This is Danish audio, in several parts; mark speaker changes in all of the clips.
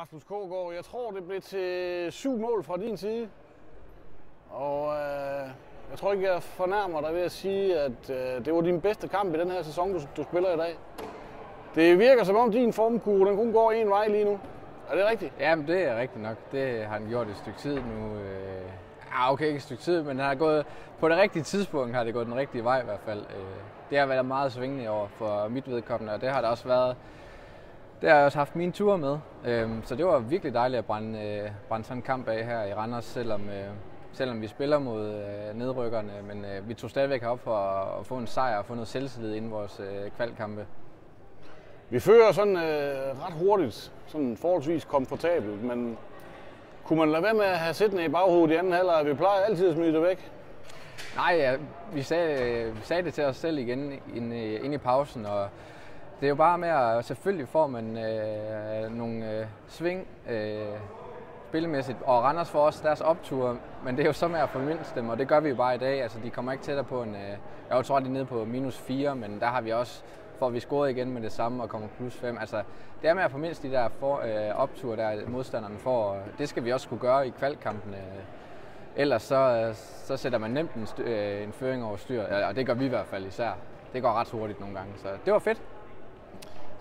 Speaker 1: Rasmus Kågaard, jeg tror, det blev til syv mål fra din side. Og øh, jeg tror ikke, jeg fornærmer dig ved at sige, at øh, det var din bedste kamp i den her sæson, du, du spiller i dag. Det virker som om din formkurve, den kun går en vej lige nu. Er det rigtigt?
Speaker 2: Jamen, det er rigtigt nok. Det har han gjort et stykke tid nu. Øh, ah, okay, ikke et stykke tid, men han har gået, på det rigtige tidspunkt har det gået den rigtige vej i hvert fald. Øh, det har været meget svingende over for mit vedkommende, og det har der også været det har jeg også haft mine ture med. Øhm, så det var virkelig dejligt at brænde, øh, brænde sådan en kamp af her i Randers, selvom, øh, selvom vi spiller mod øh, nedrykkerne. Men vi tog stadigvæk op for at, få en sejr og få noget selvtillid inden vores kvalkampe.
Speaker 1: Vi fører sådan øh, ret hurtigt, sådan forholdsvis komfortabelt, men kunne man lade være med at have sættende i baghovedet i anden halvleg? Vi plejer altid at smide det væk.
Speaker 2: Nej, ja, vi, sagde, vi sagde det til os selv igen inde, inde i pausen, og det er jo bare med at selvfølgelig får man øh, nogle øh, sving øh, spillemæssigt, og Randers får også deres opture, men det er jo så med at formindske dem, og det gør vi jo bare i dag. Altså, de kommer ikke tættere på en... Øh, jeg tror, de er nede på minus 4, men der har vi også får vi scoret igen med det samme og kommer plus 5. Altså, det er med at formindske de der for, øh, opture, der modstanderne får. Det skal vi også kunne gøre i kvalkampene. Øh. Ellers så, øh, så sætter man nemt en, øh, en føring over styr, og det gør vi i hvert fald især. Det går ret hurtigt nogle gange, så det var fedt.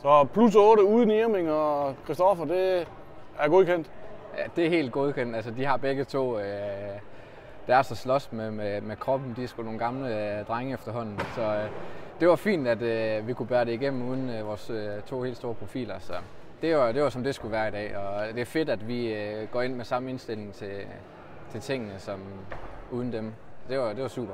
Speaker 1: Så plus 8 uden Irming og Christoffer, det er godkendt?
Speaker 2: Ja, det er helt godkendt. Altså, de har begge to øh, deres at slås med, med, med kroppen. De er sgu nogle gamle øh, drenge efterhånden. Så øh, det var fint, at øh, vi kunne bære det igennem uden øh, vores øh, to helt store profiler. Så det var, det var som det skulle være i dag. Og det er fedt, at vi øh, går ind med samme indstilling til, til tingene som uden dem. Det var, det var super.